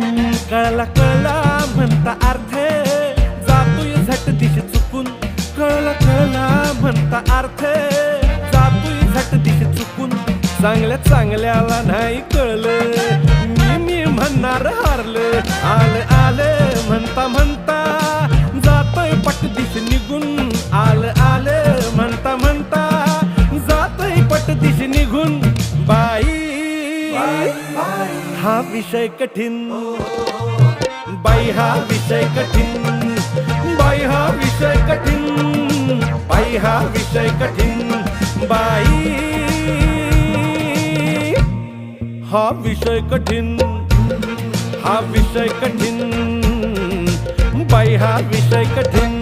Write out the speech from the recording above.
कळला कळला म्हणता अर्थे. जातोय झट दिश चुकून. कळला कळला म्हणता अर्थे. जातोय झट दिश चुकून. चांगल्या चांगल्याला नाही कळलं. मी मी म्हणणार हारलं. आलं आलं म्हणता म्हणता. जातोय पट दिश निघून. आलं आलं म्हणता म्हणता. जातोय पट दिश निघून. बाई हा विषय कठीण बाई हा विषय कठीण बाई हा विषय कठीण बाई हा विषय कठीण बाई हा विषय कठीण हा विषय कठीण बाई हा विषय कठीण